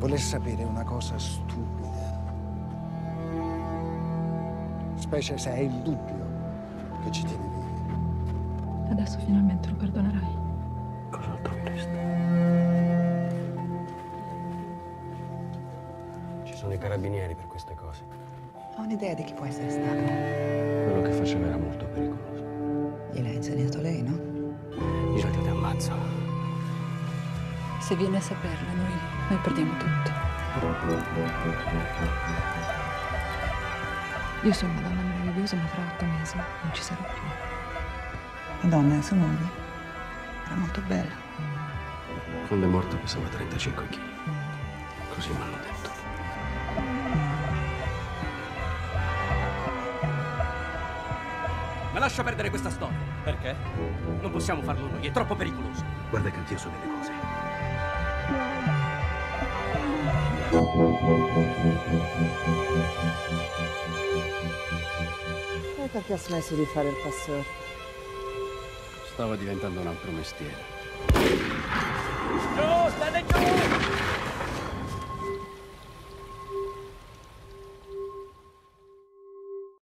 Voler sapere una cosa stupida. Specie se è il dubbio che ci tiene vivi. Adesso finalmente lo perdonerai. Cos'altro vorresti? Ci sono i carabinieri per queste cose. Ho un'idea di chi può essere stato. Quello che faceva era molto pericoloso. Gliel'ha insegnato lei, no? Io ti ammazzo. Se viene a saperlo, noi, noi perdiamo tutto. Io sono una donna meravigliosa, ma fra otto mesi non ci sarò più. Madonna, è sua moglie. Era molto bella. Quando è morto pesava 35 kg. Così mi hanno detto. Ma lascia perdere questa storia. Perché? Non possiamo farlo noi, è troppo pericoloso. Guarda che anch'io so delle cose. E perché ha smesso di fare il pastore? Stava diventando un altro mestiere.